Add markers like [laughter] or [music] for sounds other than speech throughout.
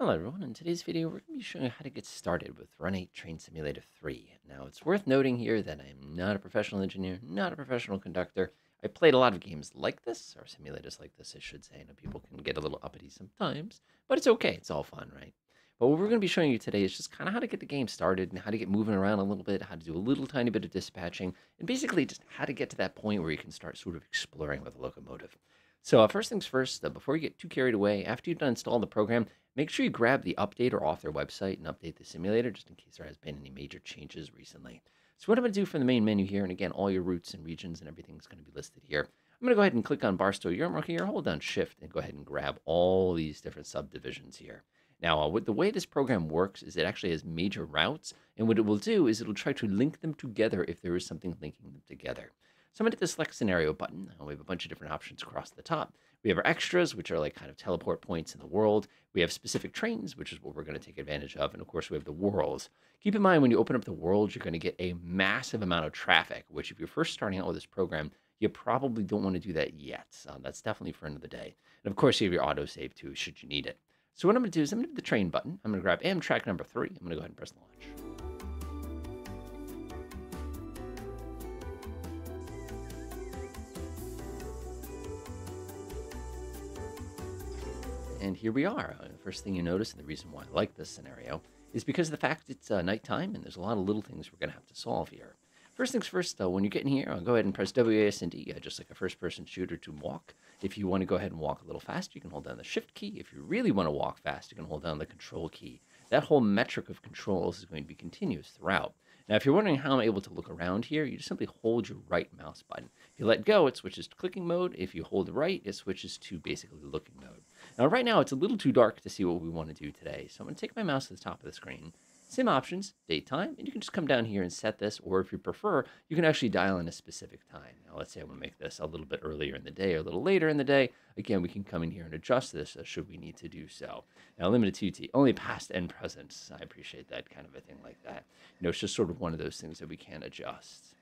Hello everyone, in today's video we're going to be showing you how to get started with Run 8 Train Simulator 3. Now it's worth noting here that I'm not a professional engineer, not a professional conductor. I played a lot of games like this, or simulators like this I should say. I know people can get a little uppity sometimes, but it's okay, it's all fun, right? But what we're going to be showing you today is just kind of how to get the game started and how to get moving around a little bit, how to do a little tiny bit of dispatching, and basically just how to get to that point where you can start sort of exploring with a locomotive. So uh, first things first, uh, before you get too carried away, after you've done install the program, make sure you grab the update or off their website and update the simulator just in case there has been any major changes recently. So what I'm going to do from the main menu here, and again, all your routes and regions and everything is going to be listed here. I'm going to go ahead and click on Barstow Euromark here, hold down Shift, and go ahead and grab all these different subdivisions here. Now, uh, the way this program works is it actually has major routes, and what it will do is it'll try to link them together if there is something linking them together. So I'm going to hit the select scenario button. Uh, we have a bunch of different options across the top. We have our extras, which are like kind of teleport points in the world. We have specific trains, which is what we're going to take advantage of. And of course, we have the worlds. Keep in mind, when you open up the world, you're going to get a massive amount of traffic, which if you're first starting out with this program, you probably don't want to do that yet. So that's definitely for another day. And of course, you have your autosave too, should you need it. So what I'm going to do is I'm going to hit the train button. I'm going to grab Amtrak number three. I'm going to go ahead and press launch. And here we are. Uh, the first thing you notice, and the reason why I like this scenario, is because of the fact it's uh, nighttime and there's a lot of little things we're going to have to solve here. First things first, though, when you get in here, I'll go ahead and press WASD, uh, just like a first-person shooter to walk. If you want to go ahead and walk a little fast, you can hold down the Shift key. If you really want to walk fast, you can hold down the Control key. That whole metric of controls is going to be continuous throughout. Now, if you're wondering how I'm able to look around here, you just simply hold your right mouse button. If you let go, it switches to clicking mode. If you hold right, it switches to basically looking mode. Now, right now, it's a little too dark to see what we want to do today. So I'm going to take my mouse to the top of the screen, same options, daytime, and you can just come down here and set this, or if you prefer, you can actually dial in a specific time. Now, let's say I want to make this a little bit earlier in the day or a little later in the day. Again, we can come in here and adjust this uh, should we need to do so. Now, limited to T, only past and present. I appreciate that kind of a thing like that. You know, it's just sort of one of those things that we can adjust.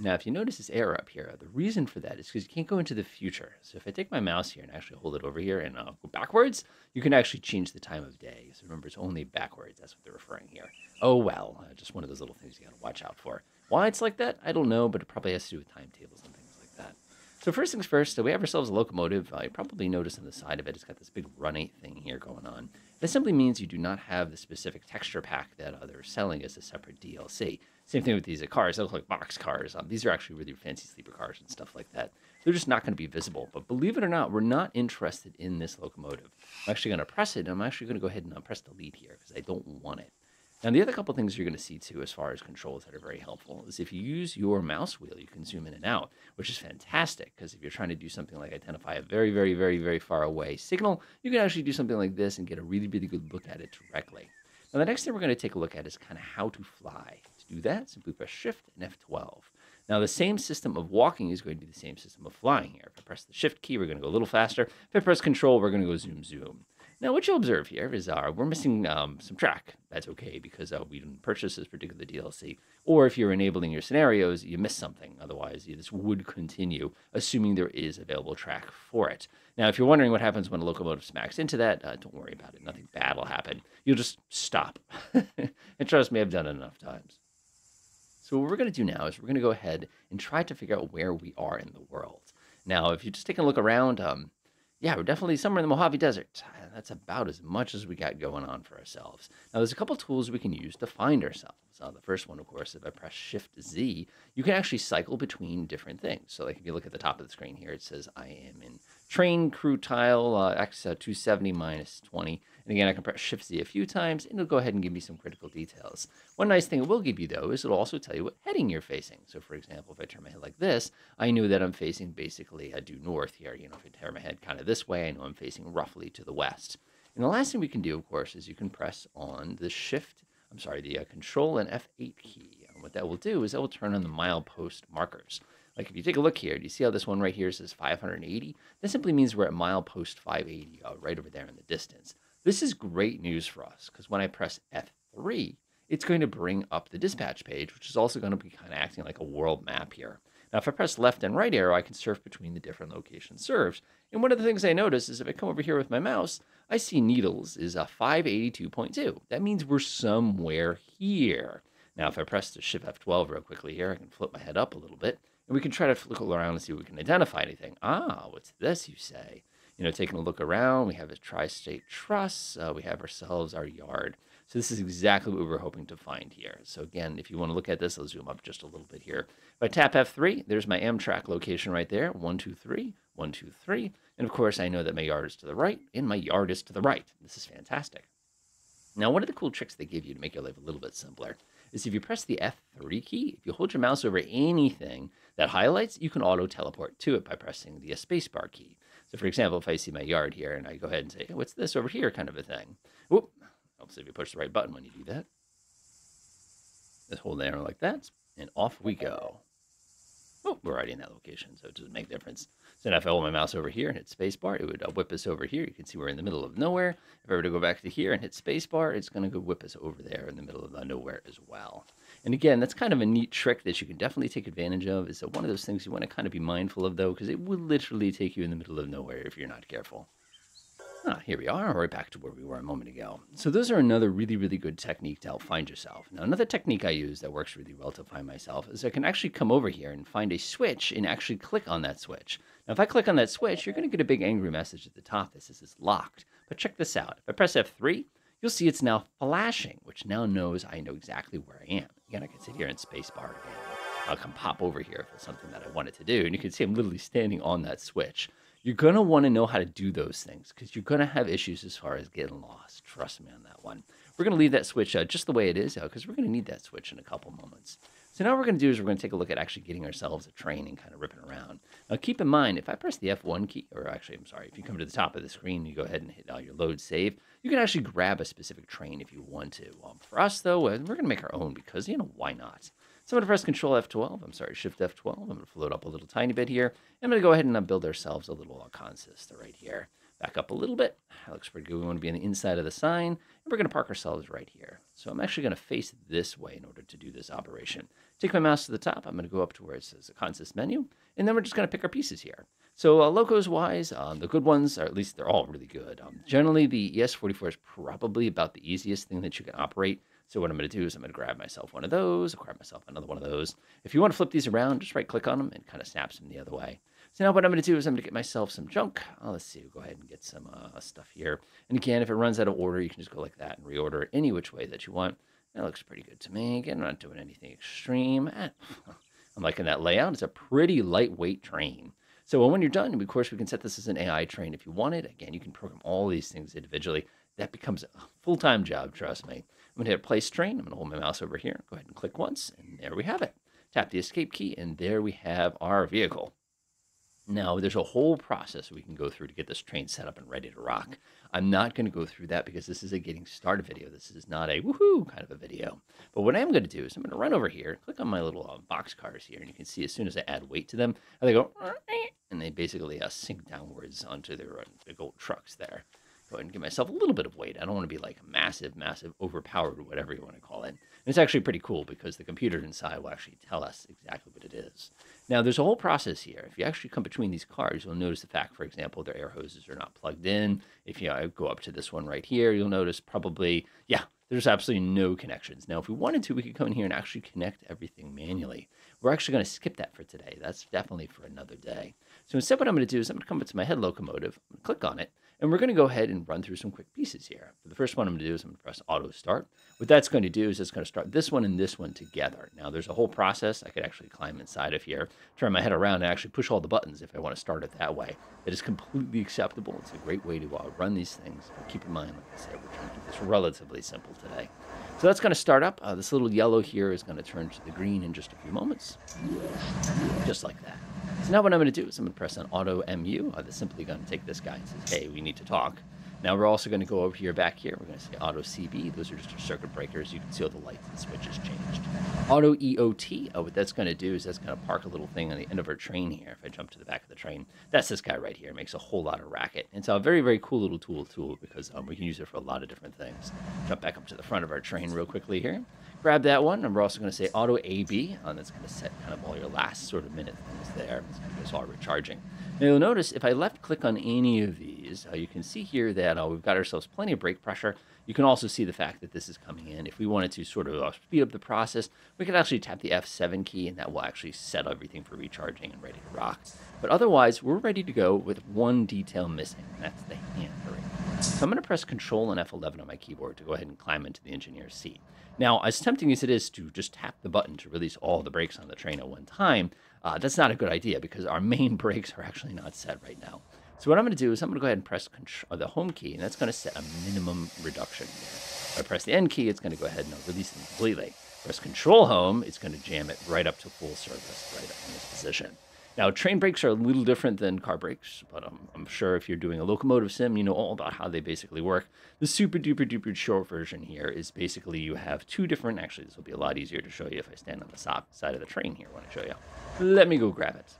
Now, if you notice this error up here, the reason for that is because you can't go into the future. So if I take my mouse here and actually hold it over here and uh, go backwards, you can actually change the time of day. So remember, it's only backwards. That's what they're referring here. Oh, well, uh, just one of those little things you got to watch out for. Why it's like that, I don't know, but it probably has to do with timetables and things like that. So first things first, so we have ourselves a locomotive. Uh, you probably notice on the side of it, it's got this big run 8 thing here going on. This simply means you do not have the specific texture pack that uh, they're selling as a separate DLC. Same thing with these uh, cars. They look like box cars. Um, these are actually really fancy sleeper cars and stuff like that. They're just not going to be visible. But believe it or not, we're not interested in this locomotive. I'm actually going to press it. I'm actually going to go ahead and uh, press delete here because I don't want it. Now, the other couple things you're going to see too, as far as controls that are very helpful, is if you use your mouse wheel, you can zoom in and out, which is fantastic because if you're trying to do something like identify a very, very, very, very far away signal, you can actually do something like this and get a really, really good look at it directly. Now, the next thing we're going to take a look at is kind of how to fly do that, simply press Shift and F12. Now, the same system of walking is going to be the same system of flying here. If I press the Shift key, we're going to go a little faster. If I press Control, we're going to go zoom, zoom. Now, what you'll observe here is uh, we're missing um, some track. That's okay because uh, we didn't purchase this particular DLC. Or if you're enabling your scenarios, you miss something. Otherwise, this would continue, assuming there is available track for it. Now, if you're wondering what happens when a locomotive smacks into that, uh, don't worry about it. Nothing bad will happen. You'll just stop. [laughs] and trust me, I've done it enough times. So what we're going to do now is we're going to go ahead and try to figure out where we are in the world. Now, if you just take a look around, um, yeah, we're definitely somewhere in the Mojave Desert. That's about as much as we got going on for ourselves. Now, there's a couple tools we can use to find ourselves. Uh, the first one, of course, if I press Shift Z, you can actually cycle between different things. So, like if you look at the top of the screen here, it says I am in train crew tile uh, X270 minus 20. And again, I can press Shift Z a few times, and it'll go ahead and give me some critical details. One nice thing it will give you, though, is it'll also tell you what heading you're facing. So, for example, if I turn my head like this, I know that I'm facing basically a due north here. You know, if I turn my head kind of this way, I know I'm facing roughly to the west. And the last thing we can do, of course, is you can press on the Shift, I'm sorry, the uh, Control and F8 key. And what that will do is that will turn on the milepost markers. Like if you take a look here, do you see how this one right here says 580? That simply means we're at milepost 580, uh, right over there in the distance. This is great news for us because when I press F3, it's going to bring up the dispatch page, which is also going to be kind of acting like a world map here. Now, if I press left and right arrow, I can surf between the different locations served. And one of the things I notice is if I come over here with my mouse, I see Needles is a 582.2. That means we're somewhere here. Now, if I press the Shift F12 real quickly here, I can flip my head up a little bit, and we can try to look around and see if we can identify anything. Ah, what's this, you say? You know, taking a look around, we have a tri-state truss. Uh, we have ourselves our yard. So this is exactly what we were hoping to find here. So again, if you want to look at this, I'll zoom up just a little bit here. If I tap F3, there's my Amtrak location right there. One, two, three, one, two, three. And of course, I know that my yard is to the right and my yard is to the right. This is fantastic. Now, one of the cool tricks they give you to make your life a little bit simpler is if you press the F3 key, if you hold your mouse over anything that highlights, you can auto teleport to it by pressing the spacebar key. So for example, if I see my yard here and I go ahead and say, hey, what's this over here kind of a thing? Whoop, helps if you push the right button when you do that. Just hold the arrow like that, and off we go. Oh, we're already in that location, so it doesn't make a difference. So if I hold my mouse over here and hit spacebar, it would uh, whip us over here. You can see we're in the middle of nowhere. If I were to go back to here and hit spacebar, it's going to go whip us over there in the middle of the nowhere as well. And again, that's kind of a neat trick that you can definitely take advantage of. Is one of those things you want to kind of be mindful of, though, because it will literally take you in the middle of nowhere if you're not careful. Ah, here we are, right back to where we were a moment ago. So those are another really, really good technique to help find yourself. Now, another technique I use that works really well to find myself is I can actually come over here and find a switch and actually click on that switch. Now, if I click on that switch, you're going to get a big angry message at the top that says it's locked. But check this out. If I press F3, you'll see it's now flashing, which now knows I know exactly where I am. Again, I can sit here in spacebar again. I'll come pop over here if it's something that I wanted to do. And you can see I'm literally standing on that switch. You're going to want to know how to do those things because you're going to have issues as far as getting lost. Trust me on that one. We're going to leave that switch uh, just the way it is because we're going to need that switch in a couple moments. So now what we're going to do is we're going to take a look at actually getting ourselves a train and kind of ripping around. Now keep in mind, if I press the F1 key, or actually, I'm sorry, if you come to the top of the screen, you go ahead and hit uh, your load save, you can actually grab a specific train if you want to. Um, for us, though, uh, we're going to make our own because, you know, why not? So I'm going to press Control F12. I'm sorry, Shift F12. I'm going to float up a little tiny bit here. I'm going to go ahead and uh, build ourselves a little uh, consist right here. Back up a little bit. That looks pretty good. We want to be on the inside of the sign. We're going to park ourselves right here. So I'm actually going to face this way in order to do this operation. Take my mouse to the top. I'm going to go up to where it says a consist menu. And then we're just going to pick our pieces here. So uh, locos wise, um, the good ones, or at least they're all really good. Um, generally, the ES44 is probably about the easiest thing that you can operate. So what I'm going to do is I'm going to grab myself one of those, grab myself another one of those. If you want to flip these around, just right click on them and kind of snaps them the other way. So now what I'm going to do is I'm going to get myself some junk. Oh, let's see, we'll go ahead and get some uh, stuff here. And again, if it runs out of order, you can just go like that and reorder any which way that you want. That looks pretty good to me. Again, I'm not doing anything extreme. [laughs] I'm liking that layout. It's a pretty lightweight train. So when you're done, of course, we can set this as an AI train if you want it. Again, you can program all these things individually. That becomes a full-time job, trust me. I'm going to hit place train. I'm going to hold my mouse over here. Go ahead and click once, and there we have it. Tap the escape key, and there we have our vehicle. Now, there's a whole process we can go through to get this train set up and ready to rock. I'm not going to go through that because this is a getting started video. This is not a woohoo kind of a video. But what I'm going to do is I'm going to run over here, click on my little uh, box cars here, and you can see as soon as I add weight to them, they go, and they basically uh, sink downwards onto their uh, big old trucks there go ahead and give myself a little bit of weight. I don't want to be like massive, massive, overpowered, whatever you want to call it. And it's actually pretty cool because the computer inside will actually tell us exactly what it is. Now, there's a whole process here. If you actually come between these cars, you'll notice the fact, for example, their air hoses are not plugged in. If you know, go up to this one right here, you'll notice probably, yeah, there's absolutely no connections. Now, if we wanted to, we could come in here and actually connect everything manually. We're actually going to skip that for today. That's definitely for another day. So instead, what I'm going to do is I'm going to come up to my head locomotive, click on it, and we're going to go ahead and run through some quick pieces here. The first one I'm going to do is I'm going to press auto start. What that's going to do is it's going to start this one and this one together. Now there's a whole process. I could actually climb inside of here, turn my head around and actually push all the buttons if I want to start it that way. It is completely acceptable. It's a great way to uh, run these things. But keep in mind, like I said, we're trying to keep this relatively simple today. So that's going to start up. Uh, this little yellow here is going to turn to the green in just a few moments. Just like that. So now what I'm going to do is I'm going to press on Auto MU. I'm simply going to take this guy and say, hey, we need to talk. Now we're also going to go over here, back here. We're going to say Auto CB. Those are just our circuit breakers. You can see all the lights and switches changed. Auto EOT, oh, what that's going to do is that's going to park a little thing on the end of our train here. If I jump to the back of the train, that's this guy right here. It makes a whole lot of racket. It's a very, very cool little tool tool because um, we can use it for a lot of different things. Jump back up to the front of our train real quickly here. grab that one. And we're also going to say auto AB, and that's going to set kind of all your last sort of minute things there. It's going to all recharging. Now you'll notice if I left click on any of these, uh, you can see here that uh, we've got ourselves plenty of brake pressure. You can also see the fact that this is coming in. If we wanted to sort of uh, speed up the process, we could actually tap the F7 key and that will actually set everything for recharging and ready to rock. But otherwise, we're ready to go with one detail missing, and that's the hand brake. So I'm going to press Control and F11 on my keyboard to go ahead and climb into the engineer's seat. Now, as tempting as it is to just tap the button to release all the brakes on the train at one time, uh, that's not a good idea because our main [laughs] brakes are actually not set right now. So what I'm going to do is I'm going to go ahead and press control, uh, the home key, and that's going to set a minimum reduction here. If I press the end key, it's going to go ahead and release them completely. Press control home, it's going to jam it right up to full service, right up in this position. Now, train brakes are a little different than car brakes, but I'm, I'm sure if you're doing a locomotive sim, you know all about how they basically work. The super duper duper short version here is basically you have two different, actually, this will be a lot easier to show you if I stand on the side of the train here when I show you. Let me go grab it.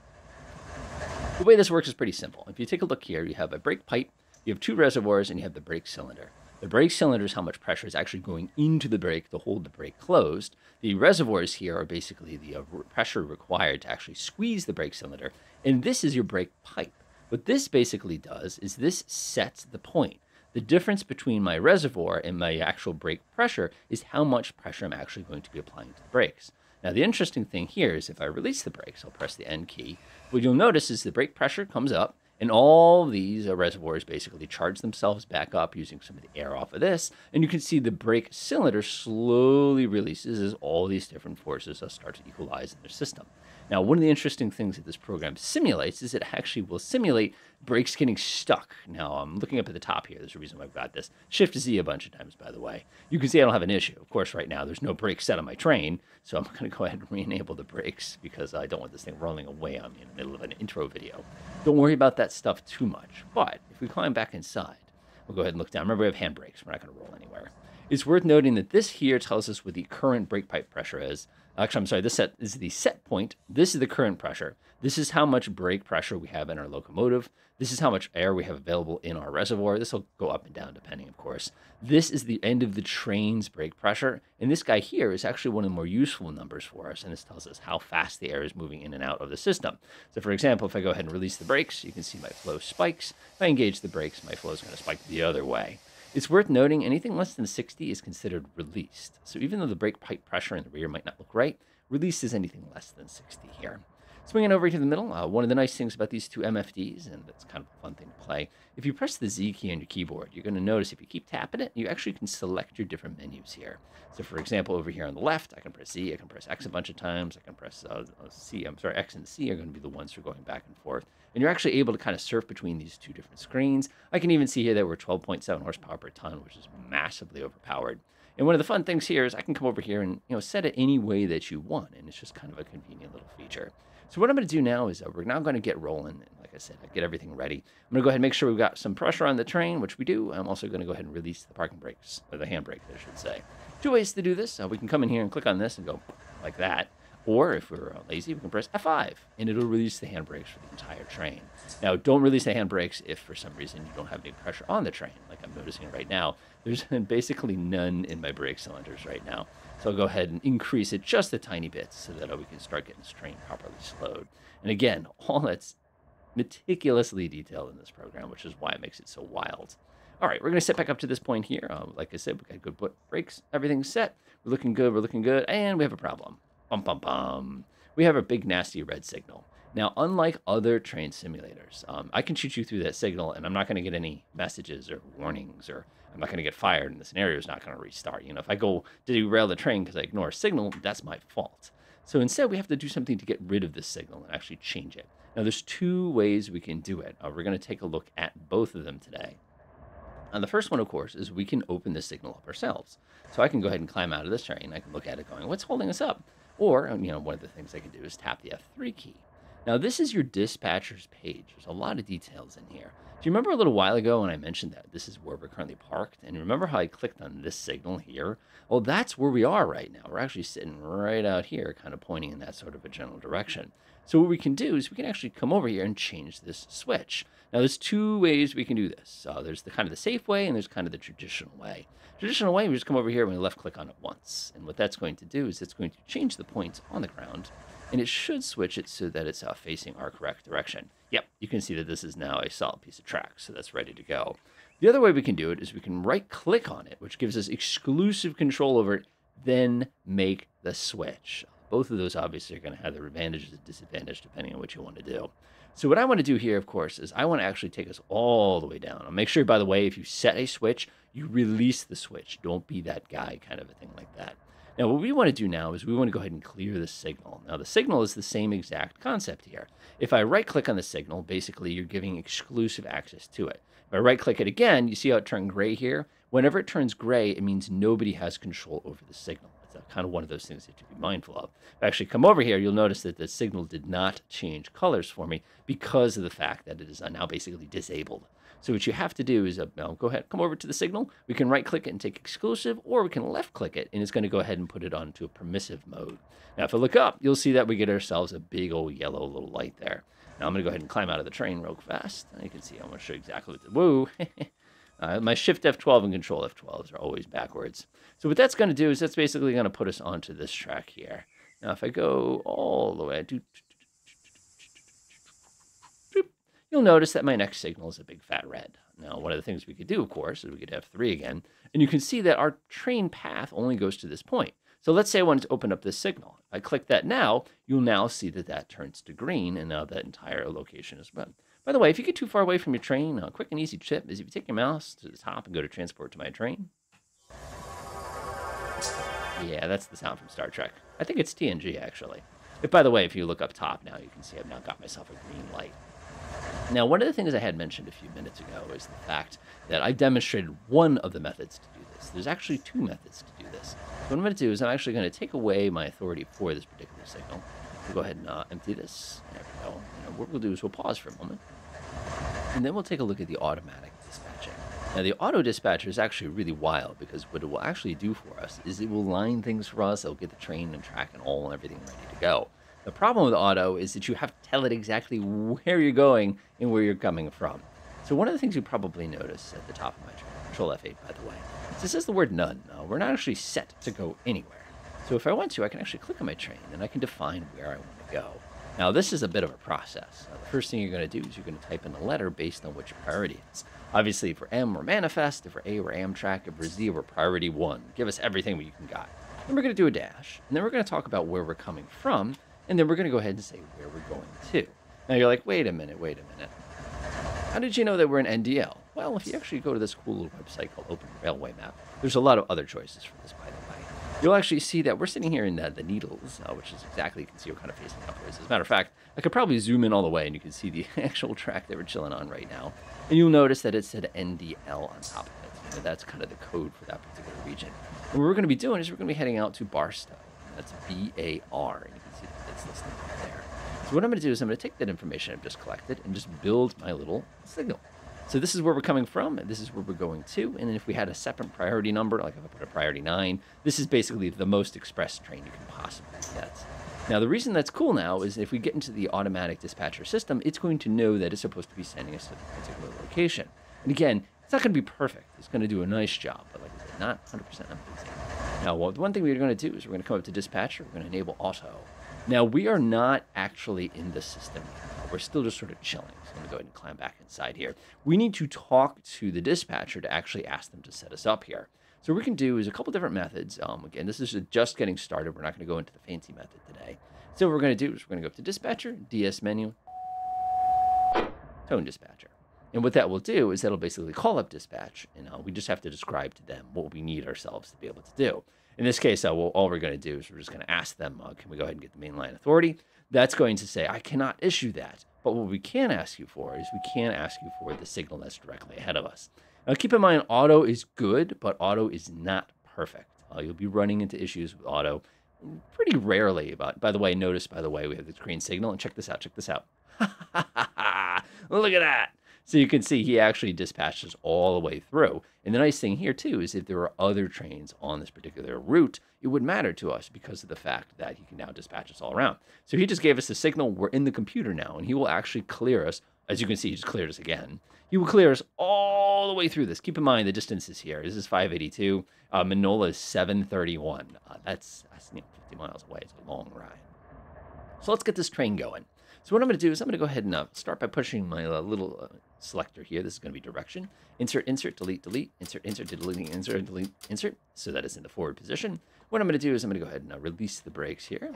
The way this works is pretty simple. If you take a look here, you have a brake pipe, you have two reservoirs, and you have the brake cylinder. The brake cylinder is how much pressure is actually going into the brake to hold the brake closed. The reservoirs here are basically the uh, pressure required to actually squeeze the brake cylinder, and this is your brake pipe. What this basically does is this sets the point. The difference between my reservoir and my actual brake pressure is how much pressure I'm actually going to be applying to the brakes. Now, the interesting thing here is if I release the brakes, I'll press the end key. What you'll notice is the brake pressure comes up, and all these uh, reservoirs basically charge themselves back up using some of the air off of this. And you can see the brake cylinder slowly releases as all these different forces start to equalize in their system. Now, one of the interesting things that this program simulates is it actually will simulate brakes getting stuck. Now, I'm looking up at the top here. There's a reason why I've got this. Shift Z a bunch of times, by the way. You can see I don't have an issue. Of course, right now, there's no brake set on my train, so I'm [laughs] going to go ahead and re-enable the brakes because I don't want this thing rolling away on me in the middle of an intro video. Don't worry about that stuff too much. But if we climb back inside, we'll go ahead and look down. Remember, we have hand brakes. We're not going to roll anywhere. It's worth noting that this here tells us what the current brake pipe pressure is. Actually, I'm sorry, this set is the set point. This is the current pressure. This is how much brake pressure we have in our locomotive. This is how much air we have available in our reservoir. This will go up and down depending, of course. This is the end of the train's brake pressure. And this guy here is actually one of the more useful numbers for us. And this tells us how fast the air is moving in and out of the system. So for example, if I go ahead and release the brakes, you can see my flow spikes. If I engage the brakes, my flow is going to spike the other way. It's worth noting anything less than 60 is considered released. So even though the brake pipe pressure in the rear might not look right, released is anything less than 60 here. Swinging over to the middle, uh, one of the nice things about these two MFDs, and it's kind of a fun thing to play, if you press the Z key on your keyboard, you're going to notice if you keep tapping it, you actually can select your different menus here. So for example, over here on the left, I can press Z, I can press X a bunch of times, I can press uh, uh C, I'm sorry, X and C are going to be the ones for going back and forth. And you're actually able to kind of surf between these two different screens. I can even see here that we're 12.7 horsepower per ton, which is massively overpowered. And one of the fun things here is I can come over here and you know set it any way that you want, and it's just kind of a convenient little feature. So what I'm going to do now is uh, we're now going to get rolling. Like I said, I get everything ready. I'm going to go ahead and make sure we've got some pressure on the train, which we do. I'm also going to go ahead and release the parking brakes, or the handbrake, I should say. Two ways to do this. Uh, we can come in here and click on this and go like that. Or if we're uh, lazy, we can press F5 and it'll release the handbrakes for the entire train. Now, don't release the handbrakes if for some reason you don't have any pressure on the train, like I'm noticing right now. There's [laughs] basically none in my brake cylinders right now. So I'll go ahead and increase it just a tiny bit so that we can start getting this train properly slowed. And again, [laughs] all that's meticulously detailed in this program, which is why it makes it so wild. All right, we're going to set back up to this point here. Uh, like I said, we got good brakes, everything's set. We're looking good, we're looking good, and we have a problem. Bum, bum, bum. We have a big, nasty red signal. Now, unlike other train simulators, um, I can shoot you through that signal and I'm not going to get any messages or warnings or I'm not going to get fired and the scenario is not going to restart. You know, if I go to derail the train because I ignore a signal, that's my fault. So instead, we have to do something to get rid of this signal and actually change it. Now, there's two ways we can do it. Uh, we're going to take a look at both of them today. And the first one, of course, is we can open the signal up ourselves. So I can go ahead and climb out of this train. I can look at it going, what's holding us up? Or, you know, one of the things I can do is tap the F3 key. Now, this is your dispatcher's page. There's a lot of details in here. Do you remember a little while ago when I mentioned that this is where we're currently parked? And remember how I clicked on this signal here? Well, that's where we are right now. We're actually sitting right out here, kind of pointing in that sort of a general direction. So what we can do is we can actually come over here and change this switch. Now there's two ways we can do this. Uh, there's the kind of the safe way and there's kind of the traditional way. Traditional way, we just come over here and we left click on it once. And what that's going to do is it's going to change the points on the ground and it should switch it so that it's uh, facing our correct direction. Yep, you can see that this is now a solid piece of track, so that's ready to go. The other way we can do it is we can right click on it, which gives us exclusive control over it, then make the switch. Both of those obviously are going to have their advantages and disadvantages depending on what you want to do. So what I want to do here, of course, is I want to actually take us all the way down. I'll make sure, by the way, if you set a switch, you release the switch. Don't be that guy kind of a thing like that. Now, what we want to do now is we want to go ahead and clear the signal. Now, the signal is the same exact concept here. If I right click on the signal, basically you're giving exclusive access to it. If I right click it again, you see how it turned gray here? Whenever it turns gray, it means nobody has control over the signal. It's uh, kind of one of those things that you be mindful of. If I actually come over here, you'll notice that the signal did not change colors for me because of the fact that it is uh, now basically disabled. So what you have to do is, uh, go ahead, come over to the signal. We can right click it and take exclusive, or we can left click it and it's going to go ahead and put it onto a permissive mode. Now, if I look up, you'll see that we get ourselves a big old yellow little light there. Now I'm going to go ahead and climb out of the train real fast. You can see I'm going to show you exactly what the, whoa. [laughs] uh, my shift F12 and control F12s are always backwards. So what that's going to do is that's basically going to put us onto this track here. Now, if I go all the way, do, you'll notice that my next signal is a big fat red. Now, one of the things we could do, of course, is we could have three again, and you can see that our train path only goes to this point. So let's say I wanted to open up this signal. If I click that now, you'll now see that that turns to green, and now that entire location is red. By the way, if you get too far away from your train, a quick and easy tip is if you take your mouse to the top and go to transport to my train. Yeah, that's the sound from Star Trek. I think it's TNG, actually. By the way, if you look up top now, you can see I've now got myself a green light. Now, one of the things I had mentioned a few minutes ago is the fact that I demonstrated one of the methods to do this. There's actually two methods to do this. what I'm going to do is I'm actually going to take away my authority for this particular signal. We'll go ahead and uh, empty this. There we go. And what we'll do is we'll pause for a moment. And then we'll take a look at the automatic dispatching. Now, the auto dispatcher is actually really wild because what it will actually do for us is it will line things for us. It'll get the train and track and all and everything ready to go. The problem with auto is that you have to tell it exactly where you're going and where you're coming from. So one of the things you probably notice at the top of my train, Control F8 by the way, is this says the word none. No, we're not actually set to go anywhere. So if I want to, I can actually click on my train and I can define where I want to go. Now this is a bit of a process. Now, the first thing you're going to do is you're going to type in a letter based on what your priority is. Obviously for M we're manifest, if for A we're Amtrak, if for Z we're priority one. Give us everything we can got. Then we're going to do a dash, and then we're going to talk about where we're coming from, and then we're going to go ahead and say where we're going to. Now you're like, wait a minute, wait a minute. How did you know that we're in NDL? Well, if you actually go to this cool little website called Open Railway Map, there's a lot of other choices for this, by the way. You'll actually see that we're sitting here in the, the Needles, uh, which is exactly, you can see we're kind of facing upwards. As a matter of fact, I could probably zoom in all the way and you can see the [laughs] actual track that we're chilling on right now. And you'll notice that it said NDL on top of it. And that's kind of the code for that particular region. And what we're going to be doing is we're going to be heading out to Barstow. That's B-A-R listed there. So what I'm going to do is I'm going to take that information I've just collected and just build my little signal. So this is where we're coming from, and this is where we're going to. And if we had a separate priority number, like if I put a priority 9, this is basically the most express train you can possibly get. Now, the reason that's cool now is if we get into the automatic dispatcher system, it's going to know that it's supposed to be sending us to a particular location. And again, it's not going to be perfect. It's going to do a nice job, but like I said, not 100% amazing. Now, well, the one thing we're going to do is we're going to come up to dispatcher, we're going to enable auto. Now, we are not actually in the system We're still just sort of chilling. So I'm going to go ahead and climb back inside here. We need to talk to the dispatcher to actually ask them to set us up here. So what we can do is a couple different methods. Um, again, this is just getting started. We're not going to go into the fancy method today. So what we're going to do is we're going to go up to dispatcher, DS menu, tone dispatcher. And what that will do is that'll basically call up dispatch, and uh, we just have to describe to them what we need ourselves to be able to do. In this case, well, all we're going to do is we're just going to ask them, uh, can we go ahead and get the mainline authority? That's going to say, I cannot issue that. But what we can ask you for is we can ask you for the signal that's directly ahead of us. Now, keep in mind, auto is good, but auto is not perfect. Uh, you'll be running into issues with auto pretty rarely. But by the way, notice, by the way, we have the green signal. And check this out. Check this out. [laughs] Look at that. So you can see he actually dispatches all the way through. And the nice thing here, too, is if there are other trains on this particular route, it would matter to us because of the fact that he can now dispatch us all around. So he just gave us the signal. We're in the computer now, and he will actually clear us. As you can see, he just cleared us again. He will clear us all the way through this. Keep in mind the distances here. This is 582. Uh, Minneola is 731. Uh, that's, that's you know, 50 miles away. It's a long ride. So let's get this train going. So what I'm going to do is I'm going to go ahead and uh, start by pushing my uh, little uh, selector here. This is going to be direction. Insert, insert, delete, delete, insert, insert, delete, insert, delete, insert, so that it's in the forward position. What I'm going to do is I'm going to go ahead and uh, release the brakes here.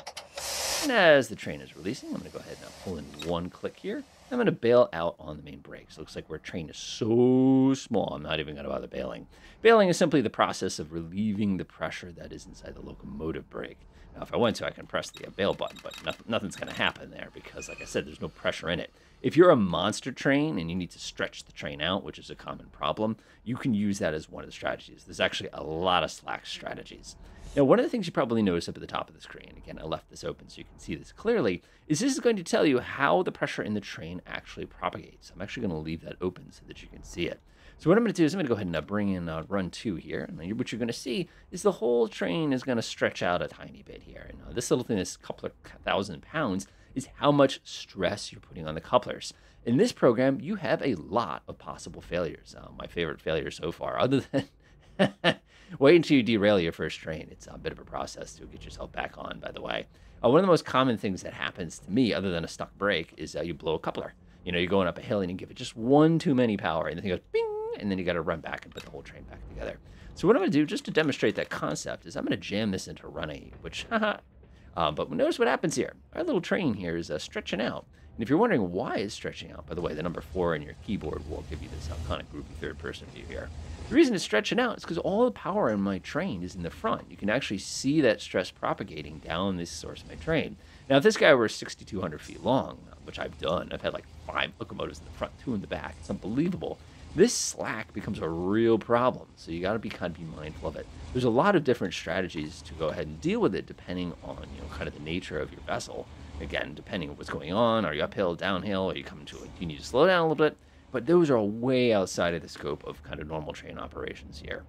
And as the train is releasing, I'm going to go ahead and uh, pull in one click here. I'm going to bail out on the main brakes. Looks like our train is so small, I'm not even going to bother bailing. Bailing is simply the process of relieving the pressure that is inside the locomotive brake. Now, if I want to, I can press the bail button, but nothing, nothing's going to happen there because, like I said, there's no pressure in it. If you're a monster train and you need to stretch the train out, which is a common problem, you can use that as one of the strategies. There's actually a lot of slack strategies. Now, one of the things you probably notice up at the top of the screen, again, I left this open so you can see this clearly, is this is going to tell you how the pressure in the train actually propagates. I'm actually going to leave that open so that you can see it. So what I'm going to do is I'm going to go ahead and uh, bring in uh, run two here. And what you're going to see is the whole train is going to stretch out a tiny bit here. And uh, this little thing, is a couple of thousand pounds, is how much stress you're putting on the couplers. In this program, you have a lot of possible failures. Uh, my favorite failure so far, [laughs] other than [laughs] wait until you derail your first train. It's a bit of a process to get yourself back on, by the way. Uh, one of the most common things that happens to me, other than a stuck brake, is uh, you blow a coupler. You know, you're going up a hill and you give it just one too many power, and the thing goes bing, and then you got to run back and put the whole train back together. So what I'm going to do, just to demonstrate that concept, is I'm going to jam this into running, which, [laughs] um, but notice what happens here. Our little train here is uh, stretching out. And if you're wondering why it's stretching out, by the way, the number four in your keyboard will give you this uh, of groupy third-person view here. The reason it's stretching out is because all the power in my train is in the front. You can actually see that stress propagating down this source of my train. Now, if this guy were 6,200 feet long, which I've done, I've had like five locomotives in the front, two in the back. It's unbelievable this slack becomes a real problem. So you got to be kind of be mindful of it. There's a lot of different strategies to go ahead and deal with it depending on you know kind of the nature of your vessel. Again, depending on what's going on. Are you uphill, downhill? Are you coming to? A, you need to slow down a little bit. But those are way outside of the scope of kind of normal train operations here.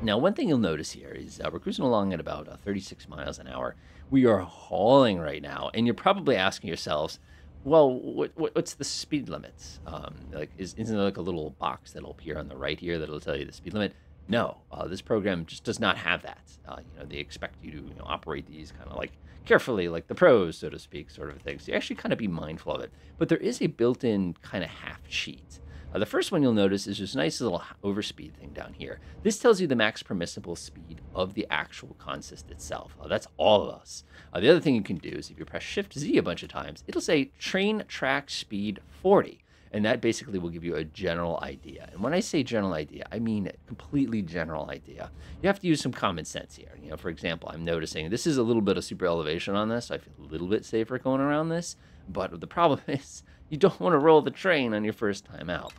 Now, one thing you'll notice here is uh, we're cruising along at about uh, 36 miles an hour. We are hauling right now, and you're probably asking yourselves, well, what, what, what's the speed limits? Um, like, is, isn't there like a little box that'll appear on the right here that'll tell you the speed limit? No, uh, this program just does not have that. Uh, you know, they expect you to you know, operate these kind of like carefully, like the pros, so to speak, sort of thing. So you actually kind of be mindful of it. But there is a built-in kind of half cheat. uh, the first one you'll notice is this nice little overspeed thing down here. This tells you the max permissible speed of the actual consist itself. Uh, that's all of us. Uh, the other thing you can do is if you press Shift Z a bunch of times, it'll say train track speed 40. And that basically will give you a general idea. And when I say general idea, I mean completely general idea. You have to use some common sense here. You know, for example, I'm noticing this is a little bit of super elevation on this. So I feel a little bit safer going around this. But the problem [laughs] is you don't want to roll the train on your first time out.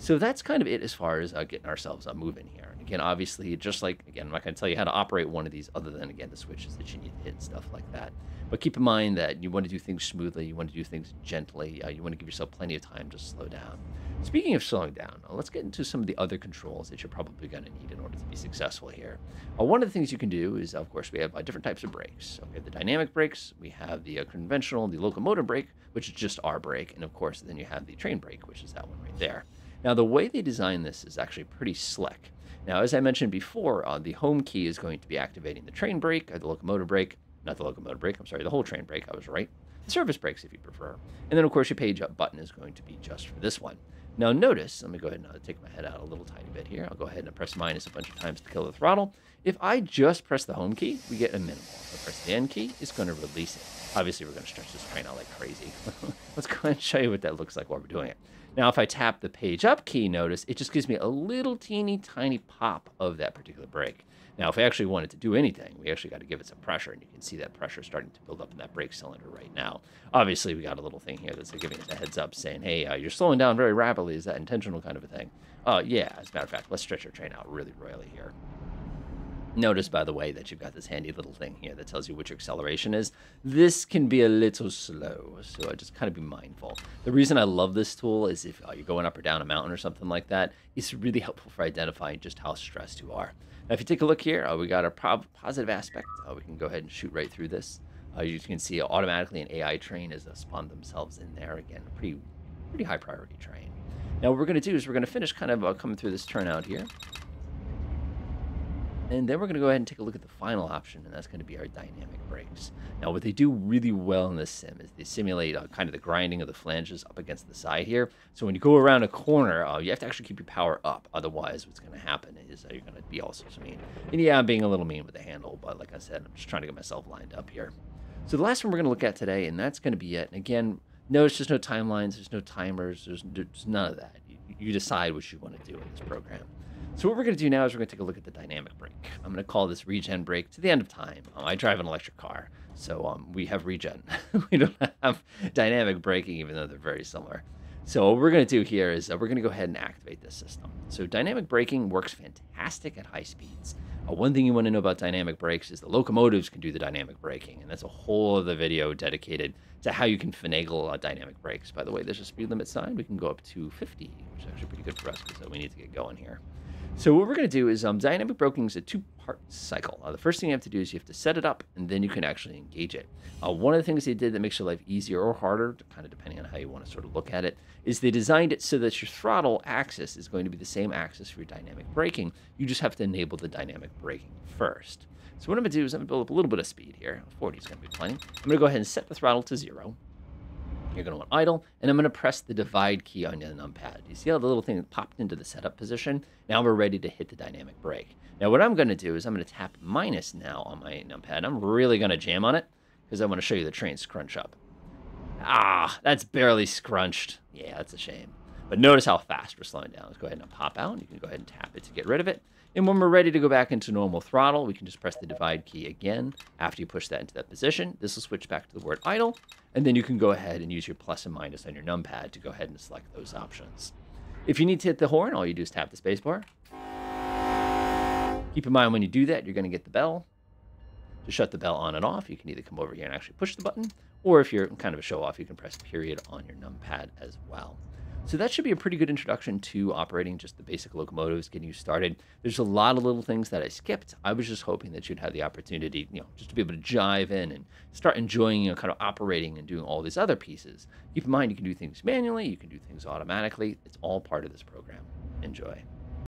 So that's kind of it as far as uh, getting ourselves uh, moving here. And again, obviously, just like, again, I'm not going to tell you how to operate one of these other than, again, the switches that you need to hit and stuff like that. But keep in mind that you want to do things smoothly. You want to do things gently. Uh, you want to give yourself plenty of time to slow down. Speaking of slowing down, uh, let's get into some of the other controls that you're probably going to need in order to be successful here. Uh, one of the things you can do is, of course, we have uh, different types of brakes. So we have the dynamic brakes, we have the conventional, the locomotive brake, which is just our brake, and of course, then you have the train brake, which is that one right there. Now, the way they design this is actually pretty slick. Now, as I mentioned before, uh, the home key is going to be activating the train brake, or the locomotive brake, not the locomotive brake, I'm sorry, the whole train brake, I was right. The service brakes, if you prefer. And then, of course, your page up button is going to be just for this one. Now, notice, let me go ahead and uh, take my head out a little tiny bit here. I'll go ahead and press minus a bunch of times to kill the throttle. If I just press the home key, we get a minimal. If I press the end key, it's going to release it. Obviously, we're going to stretch this train out like crazy. [laughs] Let's go ahead and show you what that looks like while we're doing it. Now, if I tap the page up key, notice it just gives me a little teeny tiny pop of that particular brake. Now, if I actually wanted to do anything, we actually got to give it some pressure, and you can see that pressure starting to build up in that brake cylinder right now. Obviously, we got a little thing here that's giving us a heads up saying, hey, uh, you're slowing down very rapidly. Is that intentional kind of a thing? Uh, yeah, as a matter of fact, let's stretch our train out really royally here. Notice, by the way, that you've got this handy little thing here that tells you which your acceleration is. This can be a little slow, so I just kind of be mindful. The reason I love this tool is if uh, you're going up or down a mountain or something like that, it's really helpful for identifying just how stressed you are. Now, if you take a look here, uh, we got a positive aspect. Uh, we can go ahead and shoot right through this. Uh, you can see automatically an AI train has spawned themselves in there. Again, pretty, pretty high priority train. Now, what we're going to do is we're going to finish kind of uh, coming through this turnout here. And then we're going to go ahead and take a look at the final option, and that's going to be our dynamic brakes. Now, what they do really well in this sim is they simulate uh, kind of the grinding of the flanges up against the side here. So when you go around a corner, uh, you have to actually keep your power up. Otherwise, what's going to happen is uh, you're going to be all sorts of mean. And yeah, I'm being a little mean with the handle, but like I said, I'm just trying to get myself lined up here. So the last one we're going to look at today, and that's going to be it. And again, notice there's just no timelines, there's no timers, there's, there's none of that. You, you decide what you want to do in this program. So what we're going to do now is we're going to take a look at the dynamic brake. I'm going to call this regen brake to the end of time. Um, I drive an electric car, so um, we have regen. [laughs] we don't have dynamic braking, even though they're very similar. So what we're going to do here is uh, we're going to go ahead and activate this system. So dynamic braking works fantastic at high speeds. Uh, one thing you want to know about dynamic brakes is the locomotives can do the dynamic braking, and that's a whole other video dedicated to how you can finagle uh, dynamic brakes. By the way, there's a speed limit sign. We can go up to 50, which is actually pretty good for us because uh, we need to get going here. So what we're going to do is um, dynamic braking is a two-part cycle. Uh, the first thing you have to do is you have to set it up, and then you can actually engage it. Uh, one of the things they did that makes your life easier or harder, kind of depending on how you want to sort of look at it, is they designed it so that your throttle axis is going to be the same axis for your dynamic braking. You just have to enable the dynamic braking first. So what I'm going to do is I'm going to build up a little bit of speed here. 40 is going to be plenty. I'm going to go ahead and set the throttle to zero. You're going to want idle, and I'm going to press the divide key on your numpad. You see how the little thing popped into the setup position? Now we're ready to hit the dynamic brake. Now what I'm going to do is I'm going to tap minus now on my numpad. I'm really going to jam on it because I want to show you the train scrunch up. Ah, that's barely scrunched. Yeah, that's a shame. But notice how fast we're slowing down. Let's go ahead and pop out. You can go ahead and tap it to get rid of it. And when we're ready to go back into normal throttle, we can just press the divide key again. After you push that into that position, this will switch back to the word idle. And then you can go ahead and use your plus and minus on your numpad to go ahead and select those options. If you need to hit the horn, all you do is tap the spacebar. Keep in mind when you do that, you're going to get the bell. To shut the bell on and off, you can either come over here and actually push the button, or if you're kind of a show off, you can press period on your numpad as well. So that should be a pretty good introduction to operating just the basic locomotives, getting you started. There's a lot of little things that I skipped. I was just hoping that you'd have the opportunity, you know, just to be able to jive in and start enjoying, you know, kind of operating and doing all these other pieces. Keep in mind, you can do things manually, you can do things automatically. It's all part of this program. Enjoy.